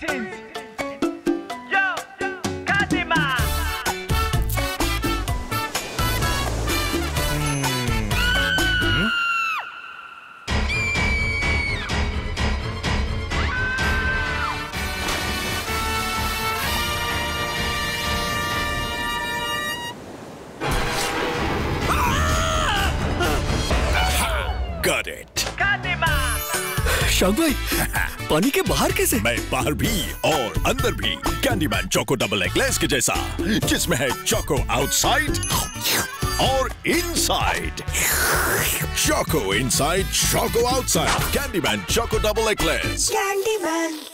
Greetings. Yo, Candyman. Got it. Candyman. शाक भाई। पानी के बाहर कैसे? मैं बाहर भी और अंदर भी candy man choco double eggless के जैसा जिसमें है चोको आउटसाइड और inside choco inside choco outside Candyman choco double eggless Candyman.